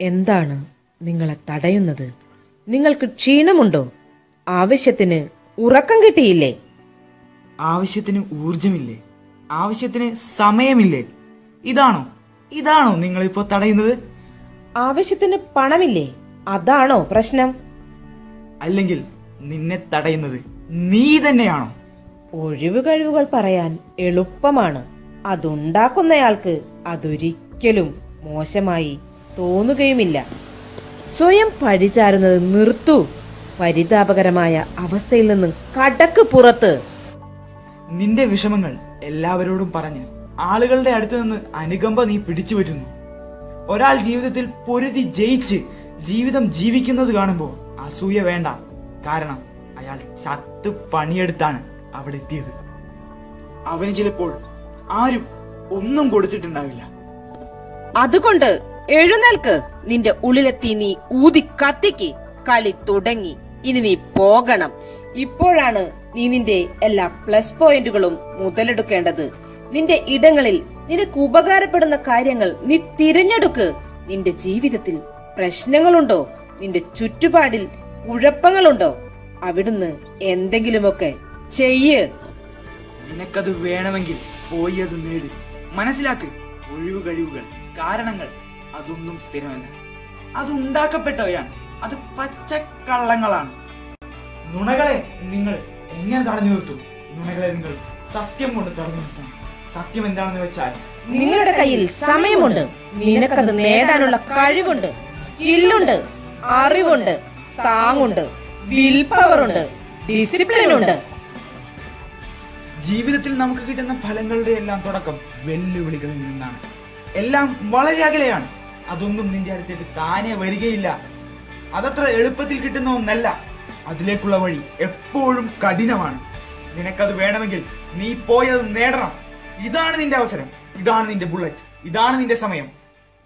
എന്താണ് നിങ്ങളെ തടയുന്നത്? നിങ്ങൾക്ക് ക്ഷീണമുണ്ടോ? ആവശ്യത്തിന് ഉറക്കം കിട്ടിയില്ലേ? ആവശ്യത്തിന് ഊർജമില്ലേ ആവശ്യത്തിന് സമയമില്ലേ? ഇതാണോ? ഇതാണോ നിങ്ങൾ ഇപ്പോ തടയുന്നത്? ആവശ്യത്തിന് പണമില്ലേ? അതാണോ പ്രശ്നം? അല്ലെങ്കിൽ നിന്നെ തടയുന്നത് നീ തന്നെയാണോ? ഒഴിവ് കഴിവുകൾ പറയാൻ എളുപ്പമാണ്. അതുണ്ടാക്കുന്നയാൾക്ക് അതൊരിക്കലും മോശമായി തോന്നുകയുമില്ല. സ്വയം പഴിചാരുന്നത് നിർത്തു. പരിതാപകരമായ അവസ്ഥയിൽ നിന്നും കടക്ക് പുറത്ത്. നിന്റെ വിഷമങ്ങൾ എല്ലാവരോടും പറഞ്ഞ് ആളുകളുടെ അടുത്ത് നിന്ന് അനുകമ്പ നീ പിടിച്ചു പറ്റുന്നു ഒരാൾ ജീവിതത്തിൽ പൊരുതി ജയിച്ച് ജീവിതം ജീവിക്കുന്നത് കാണുമ്പോൾ അസൂയ വേണ്ട. കാരണം അയാൾ ചത്ത് പണിയെടുത്താണ് അവിടെ എത്തിയത്. അവന് ചിലപ്പോൾ ആരും ഒന്നും കൊടുത്തിട്ടുണ്ടാവില്ല. അതുകൊണ്ട് എഴുന്നേൽക്ക്. നിന്റെ ഉള്ളിലെത്തി നീ ഊതി കത്തിക്ക്. കളി തുടങ്ങി. ഇനി നീ പോകണം. ഇപ്പോഴാണ് നീ നിന്റെ എല്ലാ പ്ലസ് പോയിന്റുകളും മുതലെടുക്കേണ്ടത്. നിന്റെ ഇടങ്ങളിൽ നിനക്ക് ഉപകാരപ്പെടുന്ന കാര്യങ്ങൾ നീ തിരഞ്ഞെടുക്ക്. നിന്റെ ജീവിതത്തിൽ പ്രശ്നങ്ങളുണ്ടോ? നിന്റെ ചുറ്റുപാടിൽ കുഴപ്പങ്ങളുണ്ടോ? അവിടുന്ന് എന്തെങ്കിലുമൊക്കെ ചെയ്യ്. നിനക്കത് വേണമെങ്കിൽ പോയി അത് നേടി. മനസ്സിലാക്ക് ഒഴിവ് കഴിവുകൾ കാരണങ്ങൾ അതൊന്നും സ്ഥിരമല്ല. അത് ഉണ്ടാക്കപ്പെട്ടവയാണ്. അത് പച്ചക്കള്ളങ്ങളാണ്. നുണകളെ നിങ്ങൾ എങ്ങനെ തടഞ്ഞു നിർത്തും? നുണകളെ നിങ്ങൾ സത്യം കൊണ്ട് തടഞ്ഞു നിർത്തണം. സത്യം എന്താണെന്ന് വെച്ചാൽ നിങ്ങളുടെ കയ്യിൽ സമയമുണ്ട്. നിനക്കത് നേടാനുള്ള കഴിവുണ്ട്. സ്കില്ലുണ്ട്. അറിവുണ്ട്. താങ്ങുണ്ട്. വിൽ പവർ ഉണ്ട് ഡിസിപ്ലിൻ ഉണ്ട് ജീവിതത്തിൽ നമുക്ക് കിട്ടുന്ന ഫലങ്ങളുടെ എല്ലാം തുടക്കം വെല്ലുവിളികളിൽ നിന്നാണ്. എല്ലാം വളരെ അകലെയാണ്. അതൊന്നും നിന്റെ അടുത്തേക്ക് താനെ വരികയില്ല. അതത്ര എളുപ്പത്തിൽ കിട്ടുന്ന ഒന്നല്ല. അതിലേക്കുള്ള വഴി എപ്പോഴും കഠിനമാണ്. നിനക്കത് വേണമെങ്കിൽ നീ പോയത് നേടണം. ഇതാണ് നിന്റെ അവസരം. ഇതാണ് നിന്റെ ബുള്ളറ്റ്. ഇതാണ് നിന്റെ സമയം.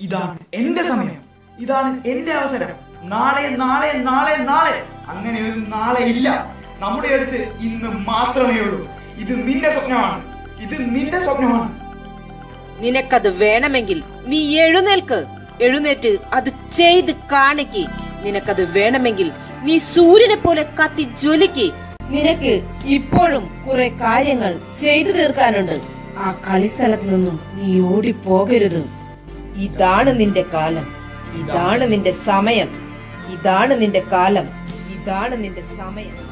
ഇതാണ് എന്റെ സമയം. ഇതാണ് എന്റെ അവസരം. നാളെ നാളെ നാളെ നാളെ. അങ്ങനെ ഒരു നാളെ ഇല്ല. നമ്മുടെ അടുത്ത് ഇന്ന് മാത്രമേ ഉള്ളൂ. ഇത് നിന്റെ സ്വപ്നമാണ്. ഇത് നിന്റെ സ്വപ്നമാണ്. നിനക്കത് വേണമെങ്കിൽ നീ എഴുന്നേൽക്ക്. എഴുന്നേറ്റ് അത് ചെയ്ത് കാണിക്ക്. നിനക്കത് വേണമെങ്കിൽ നീ സൂര്യനെ പോലെ കത്തി ജ്വലിക്ക്. നിനക്ക് ഇപ്പോഴും കുറെ കാര്യങ്ങൾ ചെയ്തു തീർക്കാനുണ്ട്. ആ കളിസ്ഥലത്ത് നിന്നും നീ ഓടിപ്പോകരുത്. ഇതാണ് നിന്റെ കാലം. ഇതാണ് നിന്റെ സമയം. ഇതാണ് നിന്റെ കാലം. ഇതാണ് നിന്റെ സമയം.